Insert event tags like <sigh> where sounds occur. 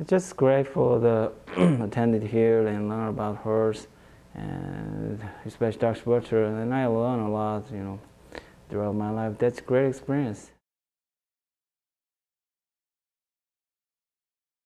It's just great for the <clears throat> attended here and learn about hers, and especially Dr. Butler. And I learn a lot, you know, throughout my life. That's great experience.